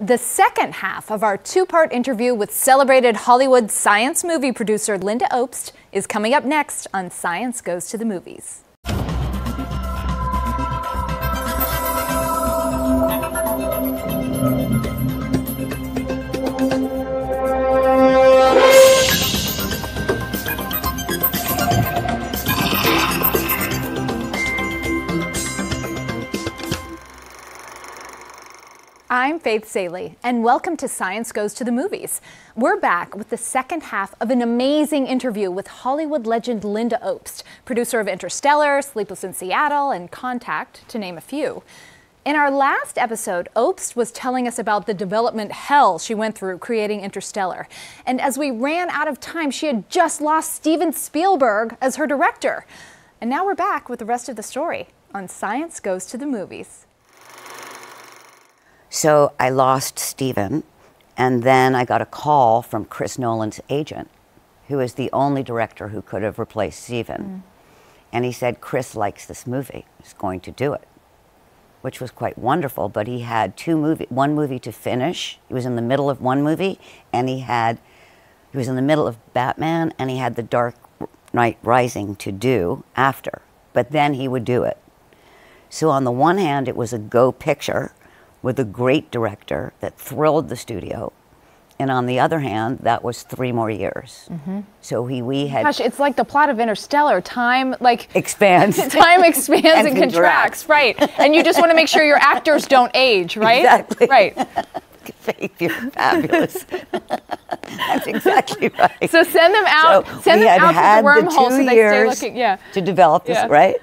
The second half of our two part interview with celebrated Hollywood science movie producer Lynda Obst is coming up next on Science Goes to the Movies. I'm Faith Salie, and welcome to Science Goes to the Movies. We're back with the second half of an amazing interview with Hollywood legend Lynda Obst, producer of Interstellar, Sleepless in Seattle, and Contact, to name a few. In our last episode, Obst was telling us about the development hell she went through creating Interstellar. And as we ran out of time, she had just lost Steven Spielberg as her director. And now we're back with the rest of the story on Science Goes to the Movies. So I lost Steven, and then I got a call from Chris Nolan's agent, who is the only director who could have replaced Steven. Mm. And he said, Chris likes this movie, he's going to do it, which was quite wonderful. But he had two movie, one movie to finish. He was in the middle of one movie, and he had, he was in the middle of Batman, and he had The Dark Knight Rising to do after. But then he would do it. So on the one hand, it was a go picture with a great director that thrilled the studio. And on the other hand, that was three more years. Mm-hmm. So he, we had. Gosh, it's like the plot of Interstellar. Time like expands. time expands and, and contracts, right? And you just want to make sure your actors don't age, right? Exactly. Right. Faith, you're fabulous. That's exactly right. So send them out. So send them out to the wormhole so they stay looking. Yeah. To develop this, yeah. right?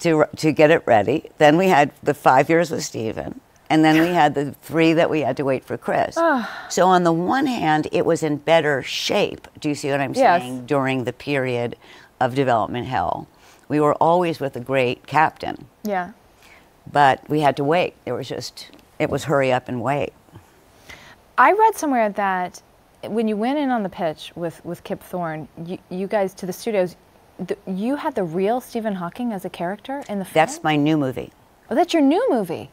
To to get it ready. Then we had the five years with Steven and then we had the three that we had to wait for Chris. Ah. so on the one hand, it was in better shape. Do you see what I'm yes. saying? During the period of development hell, we were always with a great captain. Yeah. But we had to wait. It was just, it was hurry up and wait. I read somewhere that when you went in on the pitch with, with Kip Thorne, you, you guys to the studios, the, you had the real Stephen Hawking as a character in the film. That's my new movie. Oh, that's your new movie.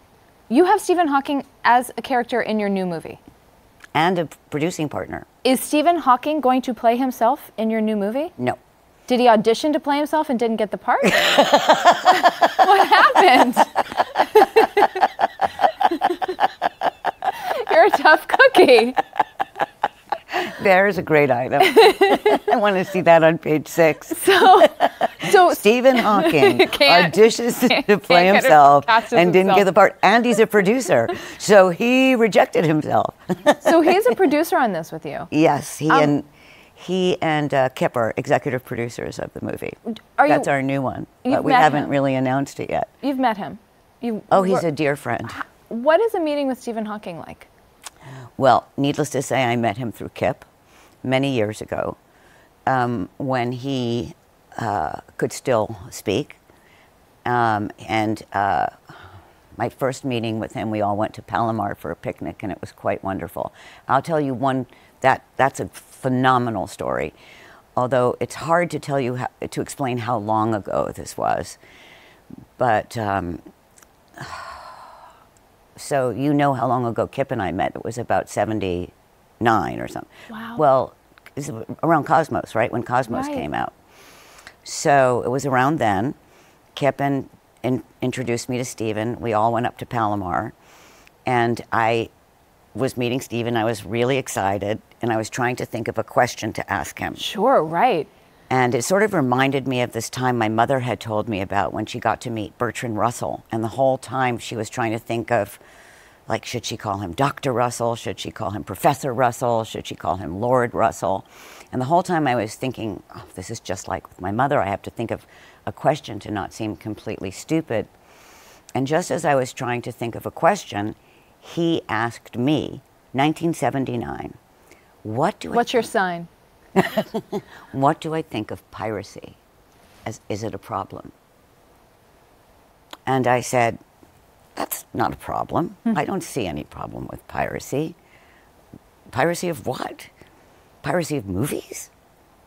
You have Stephen Hawking as a character in your new movie. And a producing partner. Is Stephen Hawking going to play himself in your new movie? No. Did he audition to play himself and didn't get the part? what happened? You're a tough cookie. There's a great item. I want to see that on page six. So, so Stephen Hawking auditions to play himself and didn't get the part, and he's a producer, so he rejected himself. so he's a producer on this with you. Yes, he um, and he and uh, Kip are executive producers of the movie. Are That's our new one, but we haven't him. really announced it yet. You've met him. You, oh, he's a dear friend. What is a meeting with Stephen Hawking like? Well, needless to say, I met him through Kip many years ago um, when he uh, could still speak. Um, and uh, my first meeting with him, we all went to Palomar for a picnic, and it was quite wonderful. I'll tell you one that that's a phenomenal story. Although it's hard to tell you how, to explain how long ago this was, but um, so you know how long ago Kip and I met. It was about 79 or something. Wow. Well, around Cosmos, right? When Cosmos right. came out. So it was around then. Kip and, in, introduced me to Stephen. We all went up to Palomar. And I was meeting Stephen. I was really excited. And I was trying to think of a question to ask him. Sure, right. And it sort of reminded me of this time my mother had told me about when she got to meet Bertrand Russell. And the whole time she was trying to think of, like, should she call him Dr. Russell? Should she call him Professor Russell? Should she call him Lord Russell? And the whole time I was thinking, oh, this is just like with my mother. I have to think of a question to not seem completely stupid. And just as I was trying to think of a question, he asked me, 1979, what do What's I your sign? what do I think of piracy? As, is it a problem? And I said, that's not a problem. Hmm. I don't see any problem with piracy. Piracy of what? Piracy of movies?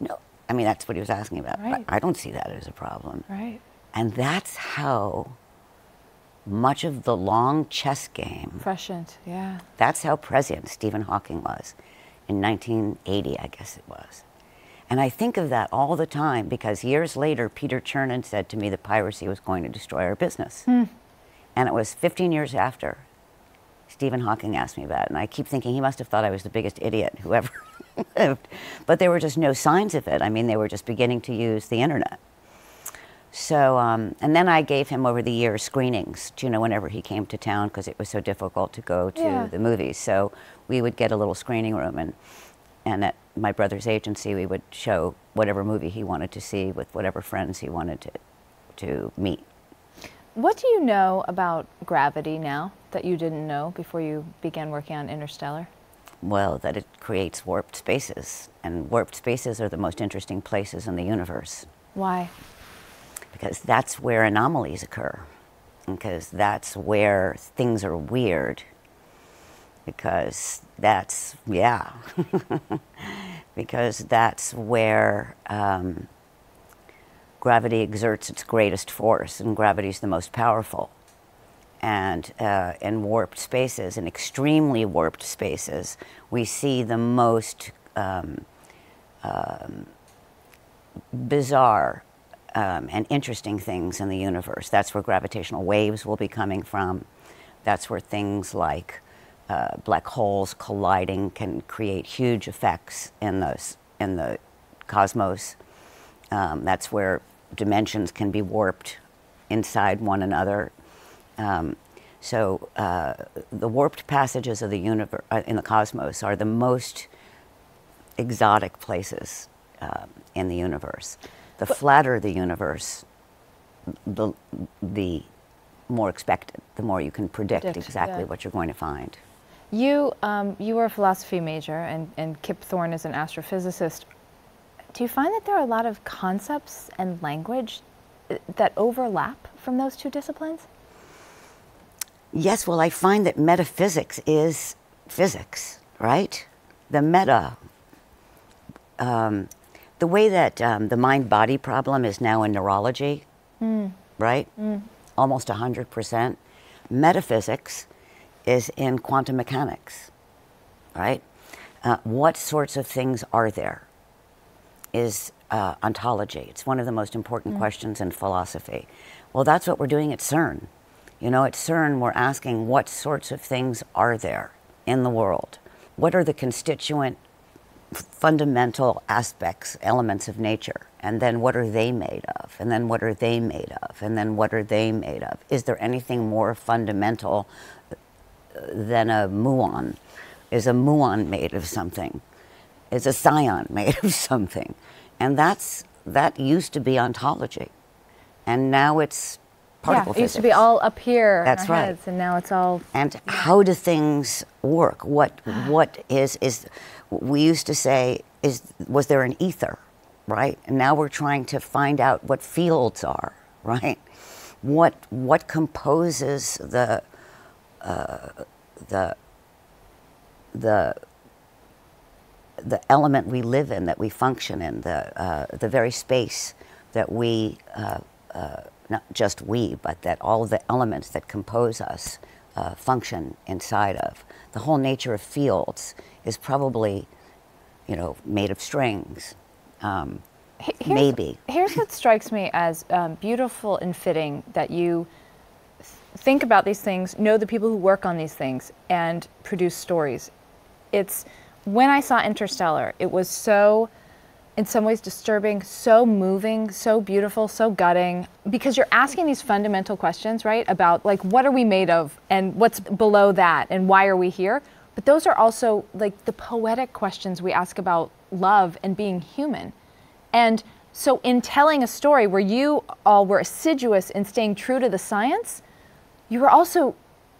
No. I mean, that's what he was asking about. Right. I, I don't see that as a problem. Right. And that's how much of the long chess game. Prescient, yeah. That's how prescient Stephen Hawking was in 1980, I guess it was. And I think of that all the time because years later, Peter Chernin said to me that piracy was going to destroy our business. Hmm. And it was 15 years after Stephen Hawking asked me about it. And I keep thinking he must have thought I was the biggest idiot who ever lived. But there were just no signs of it. I mean, they were just beginning to use the internet. So, um, and then I gave him over the years screenings, you know, whenever he came to town because it was so difficult to go to Yeah. the movies. So we would get a little screening room and, and at my brother's agency, we would show whatever movie he wanted to see with whatever friends he wanted to, to meet. What do you know about gravity now that you didn't know before you began working on Interstellar? Well, that it creates warped spaces, and warped spaces are the most interesting places in the universe Why? Because that's where anomalies occur, because that's where things are weird, because that's, yeah, because that's where um, gravity exerts its greatest force, and gravity is the most powerful. And uh, in warped spaces, in extremely warped spaces, we see the most um, um, bizarre um, and interesting things in the universe. That's where gravitational waves will be coming from. That's where things like uh, black holes colliding can create huge effects in the, in the cosmos. Um, that's where dimensions can be warped inside one another. Um, so uh, the warped passages of the universe uh, in the cosmos are the most exotic places um, in the universe. The flatter the universe, the, the more expected, the more you can predict, Predict, exactly yeah. what you're going to find. You, um, you were a philosophy major, and, and Kip Thorne is an astrophysicist. Do you find that there are a lot of concepts and language uh, that overlap from those two disciplines? Yes, well, I find that metaphysics is physics, right? The meta, um, the way that um, the mind body problem is now in neurology, right? Almost 100%. Metaphysics is in quantum mechanics, right? Uh, what sorts of things are there? is uh, ontology. It's one of the most important questions in philosophy. Well, that's what we're doing at CERN. You know, at CERN, we're asking what sorts of things are there in the world? What are the constituent fundamental aspects, elements of nature? And then what are they made of? And then what are they made of? And then what are they made of? Is there anything more fundamental uh, than a muon? Is a muon made of something? Is a scion made of something? And that's that used to be ontology, and now it's particle yeah, it used to be all up here That's in our right. heads, and now it's all And how do things work? What what is is we used to say is was there an ether, right? And now we're trying to find out what fields are, right? What what composes the uh, the the the element we live in, that we function in, the uh, the very space that we uh, uh, not just we, but that all the elements that compose us uh, function inside of. The whole nature of fields is probably, you know, made of strings. Um, here's- maybe. Here's what strikes me as um, beautiful and fitting that you think about these things, know the people who work on these things, and produce stories. It's when I saw Interstellar, it was so, in some ways, disturbing, so moving, so beautiful, so gutting, because you're asking these fundamental questions, right? About like, what are we made of, and what's below that, and why are we here? But those are also like the poetic questions we ask about love and being human. And so, in telling a story where you all were assiduous in staying true to the science, you were also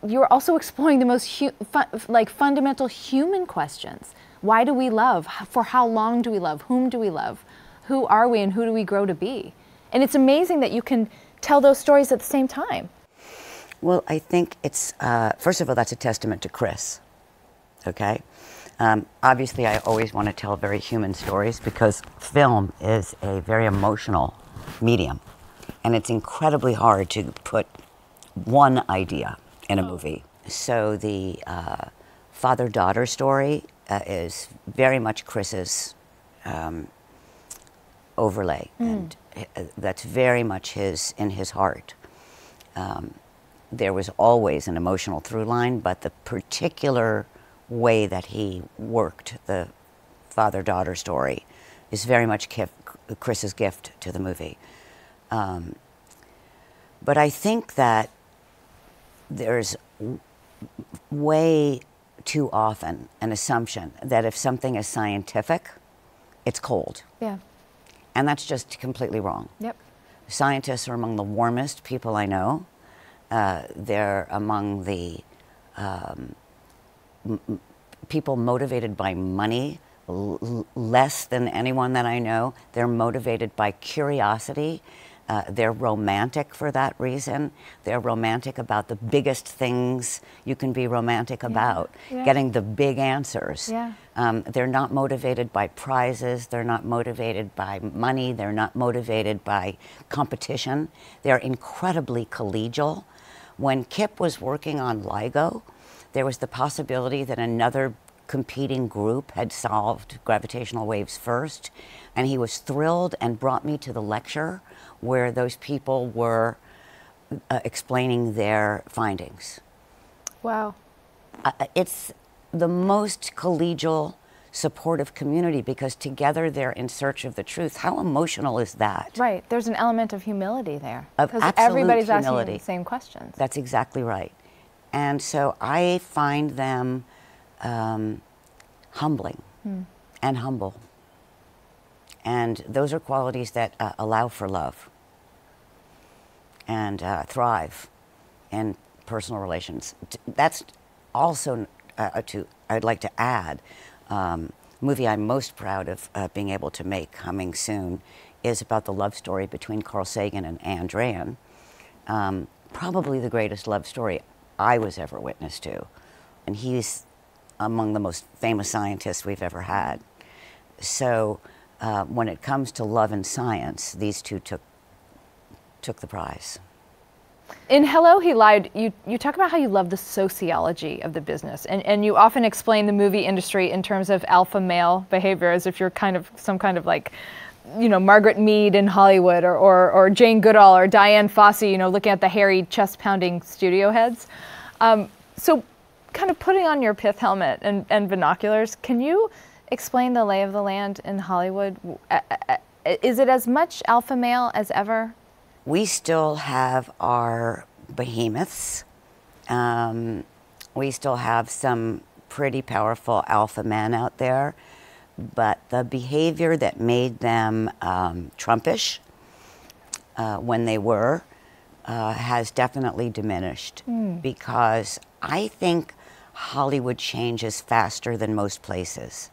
you were also exploring the most hu- like fundamental human questions. Why do we love? For how long do we love? Whom do we love? Who are we and who do we grow to be? And it's amazing that you can tell those stories at the same time. Well, I think it's, uh, first of all, that's a testament to Chris. Okay? Um, obviously, I always want to tell very human stories because film is a very emotional medium. And it's incredibly hard to put one idea in a movie. So the uh, father daughter story uh, is very much Chris's um, overlay, and uh, that's very much his in his heart. Um, there was always an emotional through line, but the particular way that he worked the father daughter story is very much Chris's gift to the movie. Um, but I think that there's way too often an assumption that if something is scientific, it's cold. Yeah. And that's just completely wrong. Yep. Scientists are among the warmest people I know. Uh, they're among the um, people motivated by money less than anyone that I know. They're motivated by curiosity. Uh, they're romantic for that reason. They're romantic about the biggest things you can be romantic about, yeah. getting the big answers. Yeah. Um, they're not motivated by prizes. They're not motivated by money. They're not motivated by competition. They're incredibly collegial. When Kip was working on LIGO, there was the possibility that another competing group had solved gravitational waves first, and he was thrilled and brought me to the lecture where those people were uh, explaining their findings. Wow. Uh, it's the most collegial, supportive community because together they're in search of the truth. How emotional is that? Right. There's an element of humility there. Of Because absolute everybody's humility. asking the same questions. That's exactly right. And so I find them um, humbling and humble. And those are qualities that uh, allow for love and uh, thrive in personal relations. That's also uh, to I'd like to add. Um, movie I'm most proud of uh, being able to make coming soon is about the love story between Carl Sagan and Ann Druyan. Um, probably the greatest love story I was ever witness to, and he's among the most famous scientists we've ever had. So uh, when it comes to love and science, these two took took the prize. In Hello, He Lied, you, you talk about how you love the sociology of the business. And, and you often explain the movie industry in terms of alpha male behavior as if you're kind of some kind of like, you know, Margaret Mead in Hollywood or, or, or Jane Goodall or Dian Fossey, you know, looking at the hairy chest pounding studio heads. Um, so, kind of putting on your pith helmet and, and binoculars, can you explain the lay of the land in Hollywood? Is it as much alpha male as ever? We still have our behemoths. Um, we still have some pretty powerful alpha men out there, but the behavior that made them um, Trumpish uh, when they were uh, has definitely diminished because I think Hollywood changes faster than most places.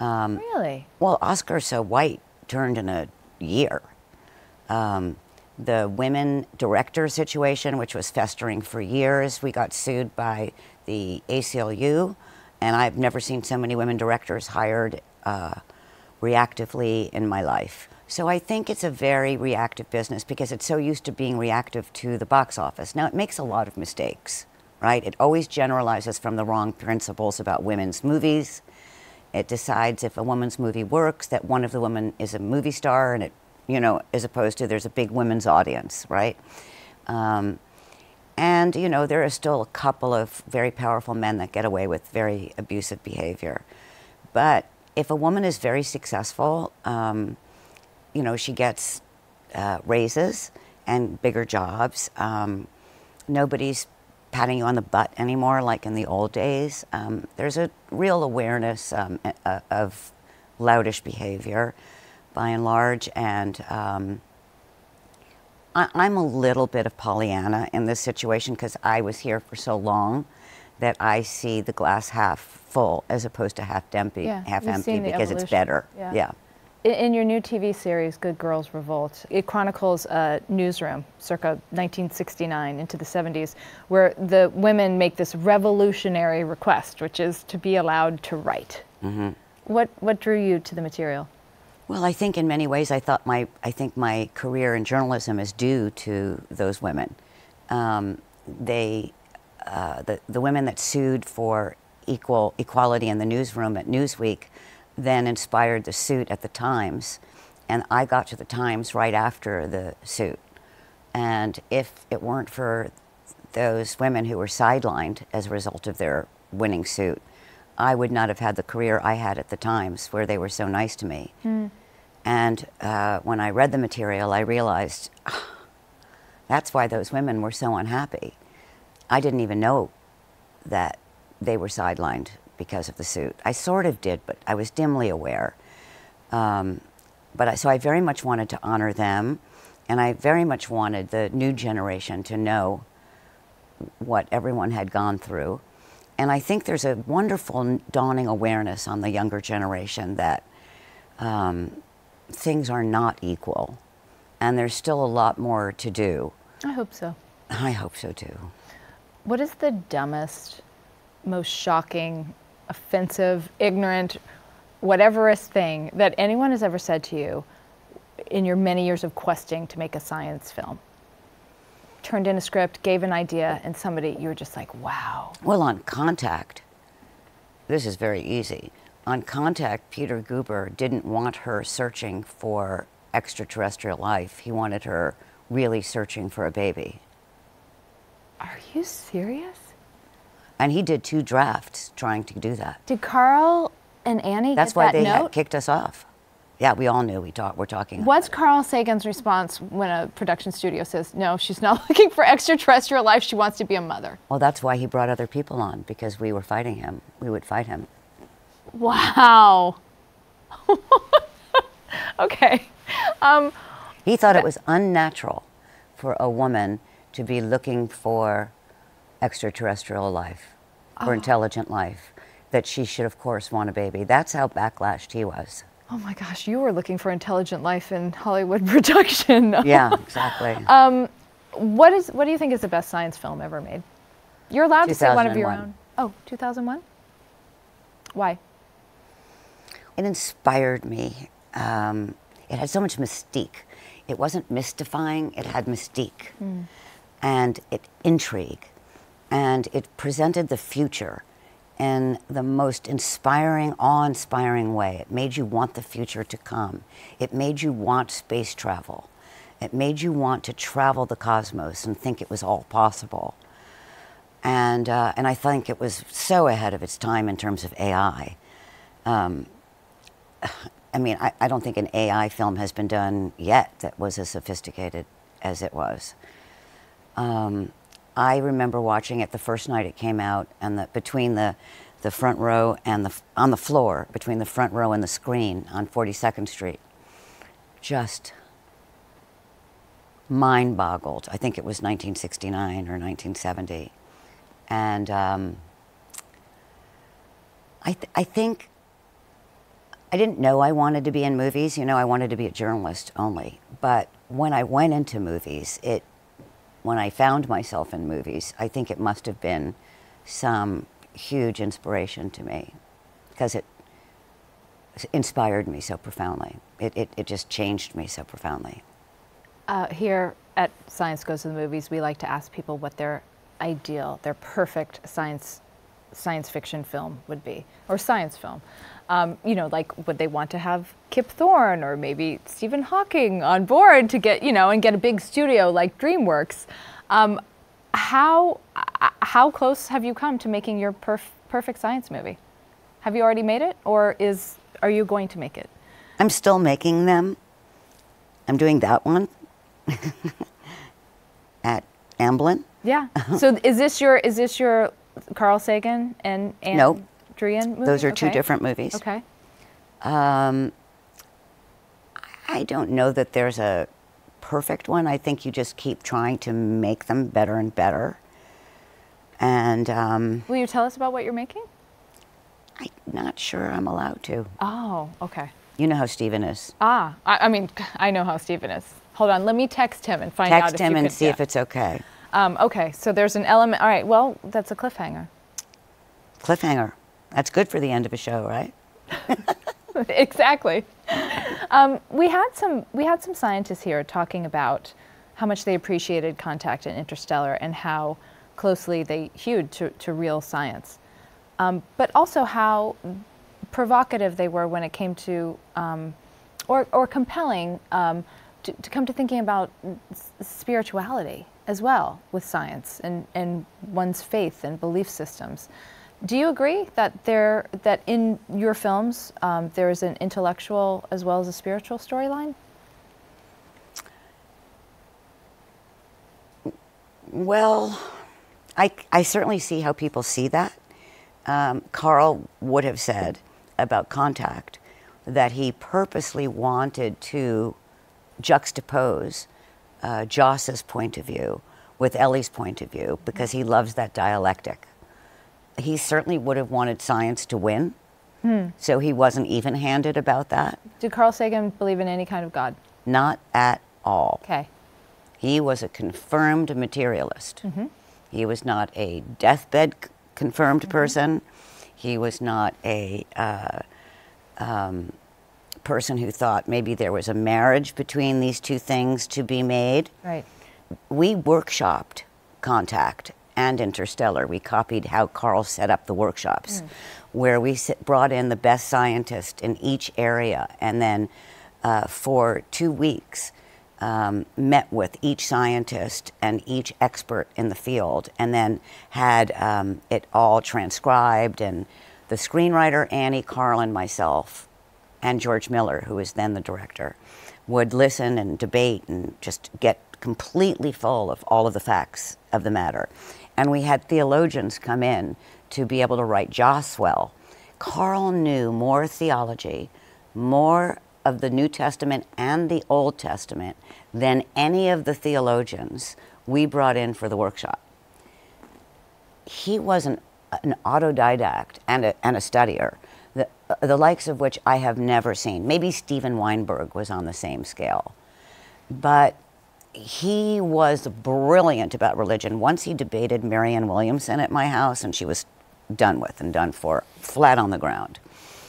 Um, Really? Well, Oscar So White turned in a year. Um, the women director situation, which was festering for years, we got sued by the ACLU, and I've never seen so many women directors hired uh, reactively in my life. So I think it's a very reactive business because it's so used to being reactive to the box office. Now, it makes a lot of mistakes, right? It always generalizes from the wrong principles about women's movies. It decides if a woman's movie works that one of the women is a movie star, and it, you know, as opposed to there's a big women's audience, right? Um, and you know, there are still a couple of very powerful men that get away with very abusive behavior. But if a woman is very successful, um, you know, she gets uh, raises and bigger jobs. Um, nobody's patting you on the butt anymore like in the old days. Um, there's a real awareness um, of loudish behavior by and large. And um, I, I'm a little bit of Pollyanna in this situation because I was here for so long that I see the glass half full as opposed to half empty, Yeah, half empty because it's better. Yeah. yeah. In, in your new TV series, Good Girls Revolt, it chronicles a newsroom circa 1969 into the 70s, where the women make this revolutionary request, which is to be allowed to write. What, what drew you to the material? Well, I think in many ways, I thought my, I think my career in journalism is due to those women. um, they, uh, the, the women that sued for equal equality in the newsroom at Newsweek then inspired the suit at the Times, and I got to the Times right after the suit. And if it weren't for those women who were sidelined as a result of their winning suit, I would not have had the career I had at the Times, where they were so nice to me. Mm. And uh, when I read the material, I realized oh, that's why those women were so unhappy. I didn't even know that they were sidelined because of the suit. I sort of did, but I was dimly aware. Um, but I, so I very much wanted to honor them, and I very much wanted the new generation to know what everyone had gone through. And I think there's a wonderful dawning awareness on the younger generation that um, things are not equal, and there's still a lot more to do. I hope so. I hope so too. What is the dumbest, most shocking, offensive, ignorant, whateverest thing that anyone has ever said to you in your many years of questing to make a science film? Turned in a script, gave an idea, and somebody, you were just like, wow. Well, on Contact, this is very easy. On Contact, Peter Guber didn't want her searching for extraterrestrial life. He wanted her really searching for a baby. Are you serious? And he did two drafts trying to do that. Did Carl and Annie That's why that they kicked us off. Yeah, we all knew we talk, we're talking. What's Carl Sagan's response when a production studio says, no, she's not looking for extraterrestrial life, she wants to be a mother? Well, that's why he brought other people on, because we were fighting him. We would fight him. Wow. okay. Um, he thought it was unnatural for a woman to be looking for extraterrestrial life, for oh. intelligent life, that she should, of course, want a baby. That's how backlashed he was. Oh my gosh, you were looking for intelligent life in Hollywood production. yeah, exactly. Um, what is what do you think is the best science film ever made? You're allowed to say one of your own. Oh, 2001. Why? It inspired me. Um, it had so much mystique. It wasn't mystifying. It had mystique, mm. and it intrigue, and it presented the future in the most inspiring, awe inspiring way. It made you want the future to come. It made you want space travel. It made you want to travel the cosmos and think it was all possible. And, uh, and I think it was so ahead of its time in terms of AI. Um, I mean, I, I, don't think an AI film has been done yet that was as sophisticated as it was. Um, I remember watching it the first night it came out, and the, between the, the front row and the on the floor between the front row and the screen on 42nd Street, just mind boggled. I think it was 1969 or 1970, and um, I th- I think I didn't know I wanted to be in movies. You know, I wanted to be a journalist only. But when I went into movies, it when I found myself in movies, I think it must have been some huge inspiration to me because it inspired me so profoundly. It, it, it just changed me so profoundly. Uh, here at Science Goes to the Movies, we like to ask people what their ideal, their perfect science science fiction film would be, or science film. Um, you know, like would they want to have Kip Thorne or maybe Stephen Hawking on board to get, you know, and get a big studio like DreamWorks? Um, how uh, how close have you come to making your perf- perfect science movie? Have you already made it, or is are you going to make it? I'm still making them. I'm doing that one at Amblin. Yeah. so is this your is this your Carl Sagan and and nope. Movie? Those are okay. two different movies. Okay. Um, I don't know that there's a perfect one. I think you just keep trying to make them better and better. And um, will you tell us about what you're making? I'm not sure I'm allowed to. Oh, okay. You know how Steven is. Ah, I, I mean, I know how Steven is. Hold on, let me text him and find text out. Text him and could, see yeah. if it's okay. Um, okay, so there's an element. All right, well, that's a cliffhanger. Cliffhanger. That's good for the end of a show, right? exactly. Um, we had some we had some scientists here talking about how much they appreciated contact and interstellar and how closely they hewed to, to real science. Um, but also how provocative they were when it came to, um, or, or compelling um, to, to, come to thinking about spirituality as well with science and, and one's faith and belief systems. Do you agree that there that in your films um, there is an intellectual as well as a spiritual storyline? Well, I, I certainly see how people see that. Um, Carl would have said about contact that he purposely wanted to juxtapose uh, Joss's point of view with Ellie's point of view because he loves that dialectic. He certainly would have wanted science to win, hmm. so he wasn't even handed about that. Did Carl Sagan believe in any kind of God? Not at all. Okay. He was a confirmed materialist. Mm-hmm. He was not a deathbed confirmed mm-hmm. person. He was not a uh, um, person who thought maybe there was a marriage between these two things to be made. Right. We workshopped contact and interstellar. We copied how Carl set up the workshops, mm. where we brought in the best scientists in each area, and then uh, for two weeks um, met with each scientist and each expert in the field, and then had um, it all transcribed. And the screenwriter, Annie, Carl, and myself, and George Miller, who was then the director, would listen and debate and just get completely full of all of the facts of the matter. And we had theologians come in to be able to write Joss well. Carl knew more theology, more of the New Testament and the Old Testament than any of the theologians we brought in for the workshop. He was an, an autodidact and a, and a studier, the, uh, the likes of which I have never seen. Maybe Steven Weinberg was on the same scale. But he was brilliant about religion. Once he debated Marianne Williamson at my house, and she was done with and done for, flat on the ground.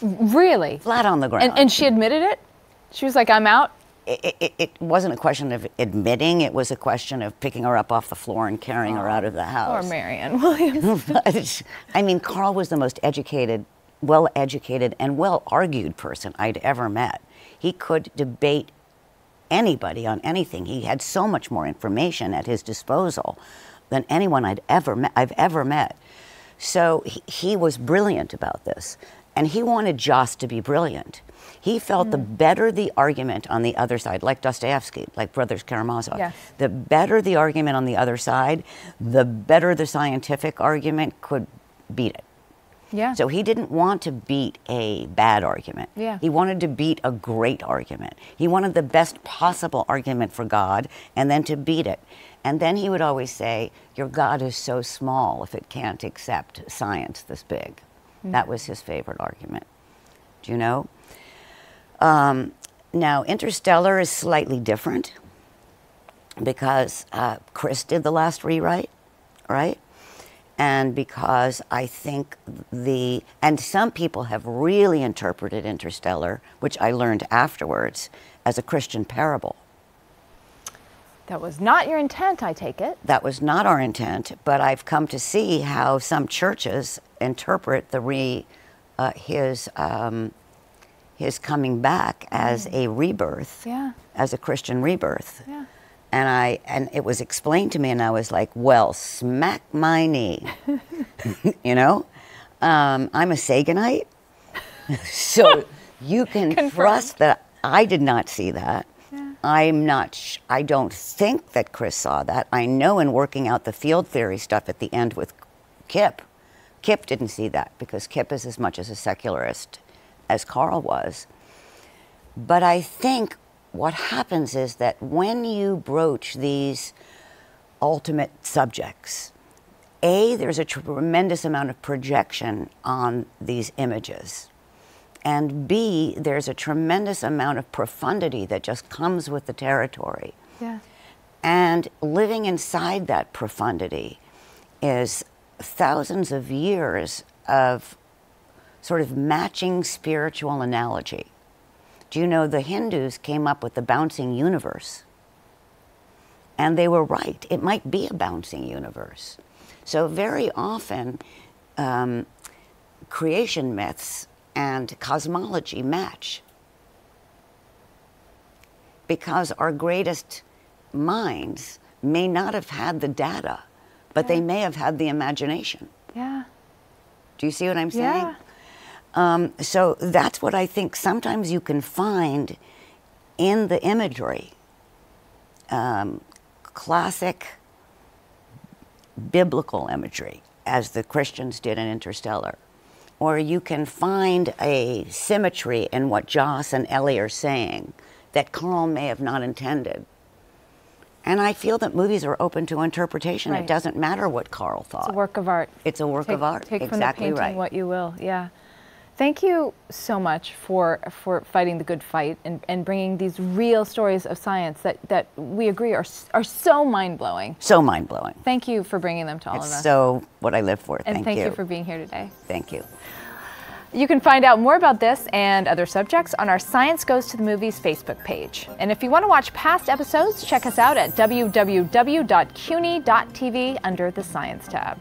Really? Flat on the ground. And, and she admitted it? She was like, I'm out? It, it, it, wasn't a question of admitting, it was a question of picking her up off the floor and carrying oh, her out of the house. Or Marianne Williams. I mean, Carl was the most educated, well educated, and well argued person I'd ever met. He could debate anybody on anything. He had so much more information at his disposal than anyone I'd ever met, I've ever met. So he, he was brilliant about this. And he wanted Joss to be brilliant. He felt mm. the better the argument on the other side, like Dostoevsky, like Brothers Karamazov, yes. the better the argument on the other side, the better the scientific argument could beat it. Yeah. So he didn't want to beat a bad argument. Yeah. He wanted to beat a great argument. He wanted the best possible argument for God and then to beat it. And then he would always say, Your God is so small if it can't accept science this big. Mm. That was his favorite argument. Do you know? Um, now, Interstellar is slightly different because uh, Chris did the last rewrite, right? And because I think the, and some people have really interpreted Interstellar, which I learned afterwards, as a Christian parable. That was not your intent, I take it. That was not our intent, but I've come to see how some churches interpret the re, uh, his um, his coming back as mm. a rebirth, yeah. as a Christian rebirth. Yeah. And I and it was explained to me, and I was like, "Well, smack my knee," you know. Um, I'm a Saganite, so you can Confirmed. trust that I did not see that. Yeah. I'm not. Sh- I don't think that Chris saw that. I know in working out the field theory stuff at the end with Kip, Kip didn't see that because Kip is as much as a secularist as Carl was. But I think what happens is that when you broach these ultimate subjects, A, there's a tremendous amount of projection on these images. And B, there's a tremendous amount of profundity that just comes with the territory. Yeah. And living inside that profundity is thousands of years of sort of matching spiritual analogy. Do you know the Hindus came up with the bouncing universe? And they were right. It might be a bouncing universe. So, very often, um, creation myths and cosmology match. Because our greatest minds may not have had the data, but they may have had the imagination. Yeah. Do you see what I'm saying? Yeah. Um, so that's what I think sometimes you can find in the imagery. Um, classic biblical imagery, as the Christians did in Interstellar. Or you can find a symmetry in what Joss and Ellie are saying that Carl may have not intended. And I feel that movies are open to interpretation. Right. It doesn't matter what Carl thought. It's a work of art. It's a work take, of art. Take exactly from the painting right. what you will. Yeah. Thank you so much for for fighting the good fight and, and bringing these real stories of science that, that we agree are are so mind blowing. So mind blowing. Thank you for bringing them to all of It's us. so what I live for. and thank, thank you. you for being here today. Thank you. You can find out more about this and other subjects on our Science Goes to the Movies Facebook page. And if you want to watch past episodes, check us out at www.cuny.tv under the Science tab.